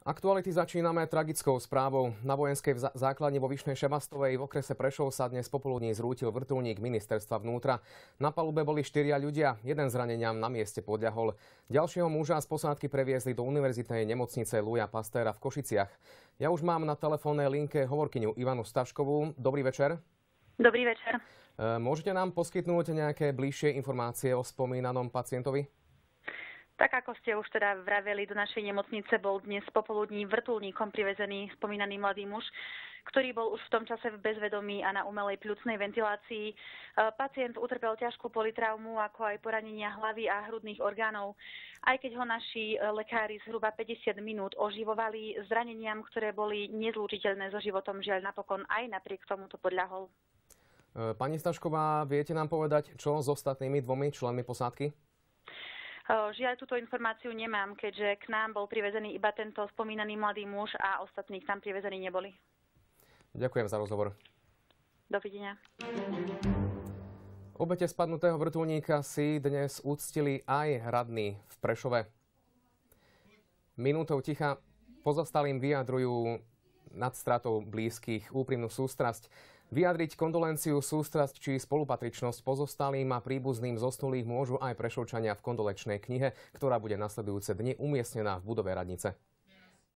Aktuality začíname tragickou správou. Na vojenskej základni vo Vyšnej Šebastovej v okrese Prešov sa dnes popoludní zrútil vrtulník ministerstva vnútra. Na palube boli štyria ľudia, jeden zraneniam na mieste podľahol. Ďalšieho muža z posádky previezli do univerzitnej nemocnice Luja Pastéra v Košiciach. Ja už mám na telefónnej linke hovorkyňu Ivanu Stavškovú. Dobrý večer. Dobrý večer. E, môžete nám poskytnúť nejaké bližšie informácie o spomínanom pacientovi? Tak ako ste už teda vraveli, do našej nemocnice bol dnes popoludní vrtulníkom privezený spomínaný mladý muž, ktorý bol už v tom čase v bezvedomí a na umelej pľucnej ventilácii. E, pacient utrpel ťažkú politraumu, ako aj poranenia hlavy a hrudných orgánov. Aj keď ho naši e, lekári zhruba 50 minút oživovali zraneniam, ktoré boli nezlúčiteľné so životom, žiaľ napokon aj napriek tomuto podľahol. E, pani Stašková, viete nám povedať, čo s ostatnými dvomi členmi posádky? Žiaľ, túto informáciu nemám, keďže k nám bol privezený iba tento spomínaný mladý muž a ostatných tam privezení neboli. Ďakujem za rozhovor. Dovidenia. Obete spadnutého vrtulníka si dnes úctili aj radní v Prešove. Minútou ticha pozostalým vyjadrujú nad stratou blízkych úprimnú sústrasť. Vyjadriť kondolenciu, sústrasť či spolupatričnosť pozostalým a príbuzným zostulých môžu aj prešovčania v kondolečnej knihe, ktorá bude nasledujúce dni umiestnená v budove radnice.